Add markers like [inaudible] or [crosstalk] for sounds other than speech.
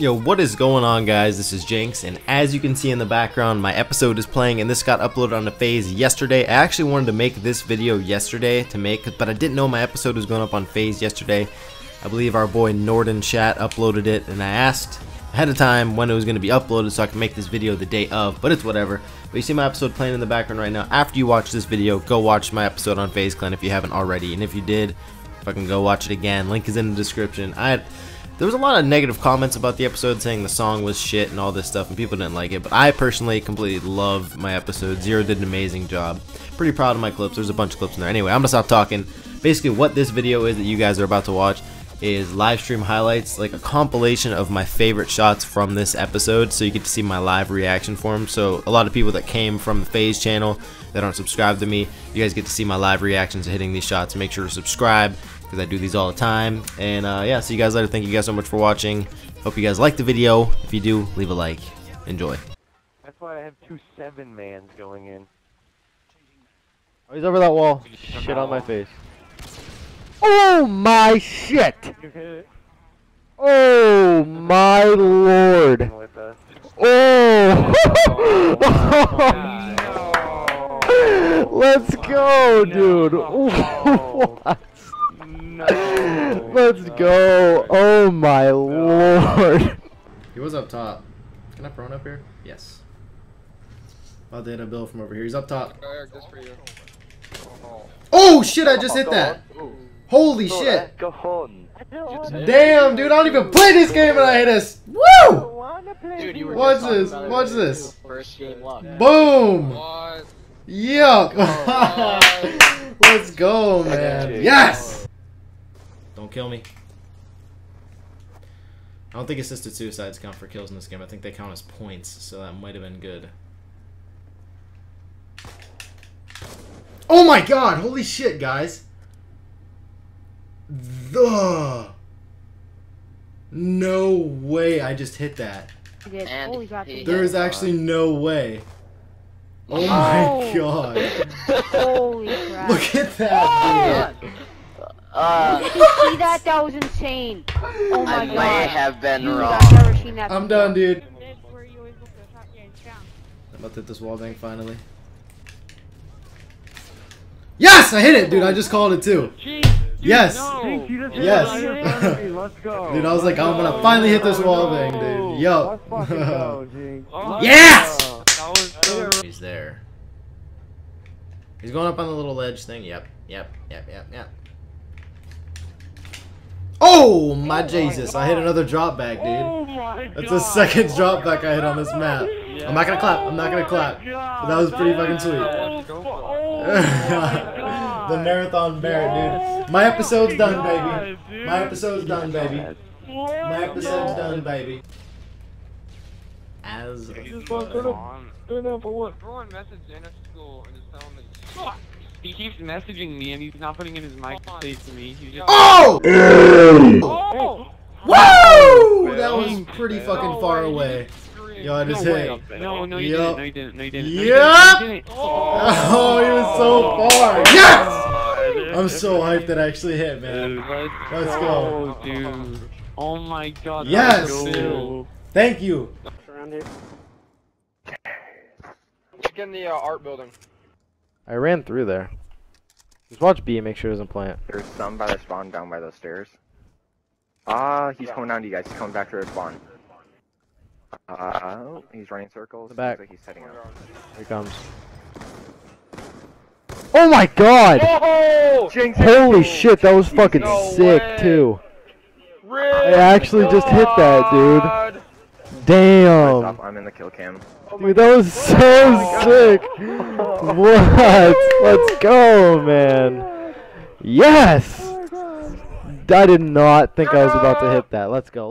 Yo, what is going on guys? This is Jinx, and as you can see in the background, my episode is playing and this got uploaded on FaZe yesterday. I actually wanted to make this video yesterday to make, but I didn't know my episode was going up on FaZe yesterday. I believe our boy Norden Chat uploaded it, and I asked ahead of time when it was going to be uploaded so I can make this video the day of, but it's whatever. But you see my episode playing in the background right now. After you watch this video, go watch my episode on FaZe Clan if you haven't already, and if you did, fucking go watch it again. Link is in the description. I there was a lot of negative comments about the episode saying the song was shit and all this stuff and people didn't like it but I personally completely loved my episode. Zero did an amazing job. Pretty proud of my clips. There's a bunch of clips in there. Anyway I'm gonna stop talking. Basically what this video is that you guys are about to watch is live stream highlights like a compilation of my favorite shots from this episode so you get to see my live reaction for them so a lot of people that came from the FaZe channel that aren't subscribed to me you guys get to see my live reactions to hitting these shots. Make sure to subscribe because I do these all the time. And uh, yeah, see you guys later. Thank you guys so much for watching. Hope you guys liked the video. If you do, leave a like. Enjoy. That's why I have two seven mans going in. Oh, he's over that wall. Shit on my face. Oh my shit! Oh my lord! With. Oh! [laughs] Oh, Let's go, dude! [laughs] What? No. Let's go! Oh my lord! [laughs] He was up top. Can I prone up here? Yes. About to hit a bill from over here. He's up top. Eric, this for you. Oh shit! I just hit that. Holy shit! Damn, dude! I don't even play this game and I hit us. Woo! Dude, Watch this, about watch this. First game. Boom! What? Yup! [laughs] Let's go, man. Yes! Don't kill me. I don't think assisted suicides count for kills in this game. I think they count as points, so that might have been good. Oh my god! Holy shit, guys! The No way I just hit that. You did. And Holy crap. he- you There did. is actually no way. Oh, oh. my Oh. god. Holy crap. [laughs] Look at that, dude. Uh, Did you see that? That was insane. Oh my I god. may have been Dude, wrong. I've never seen that I'm before. done, dude. I'm about to hit this wall bang finally. Yes, I hit it, dude. I just called it too. Yes. Jinx, you just Yes. it right in front of me. Let's go. [laughs] Dude, I was like, I'm gonna finally hit this wall bang, dude. Yo. Go, [laughs] Yes! That was so He's there. He's going up on the little ledge thing. Yep, yep, yep, yep, yep. Oh my Jesus! I hit another drop back, dude. Oh my. That's the second drop back I hit on this map. I'm not gonna clap. I'm not gonna clap. But that was pretty fucking sweet. [laughs] the marathon Barrett, dude. My episode's done, baby. My episode's done, baby. My episode's done, baby. As Everyone message Inner School and just tell him that he sucks. He keeps messaging me and he's not putting in his mic to say to me. He's just oh! oh! Woo! That was pretty fucking far away. Yo, I just no hit. No, no, you Yup. didn't. No, you didn't. No, you didn't. No, you didn't. Oh, he was so far. Yes! I'm so hyped that I actually hit, man. Let's go. Oh, dude. Oh my god. Yes. let's go. Thank you. Check in the uh, art building. I ran through there. Just watch B and make sure he doesn't plant. There's some by the spawn down by those stairs. Ah, he's coming down to you guys. He's coming back to the spawn. Uh, oh, he's running circles. The back. Looks like he's setting up. Here he comes. Oh my god! Oh! Jinx, Holy shit, that was fucking No sick way. too. I actually just hit that, dude. Damn! Stop, I'm in the kill cam. Dude, that was so sick! What? Let's go, man! Yes! I did not think I was about to hit that. Let's go.